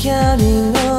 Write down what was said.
counting